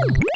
Woo!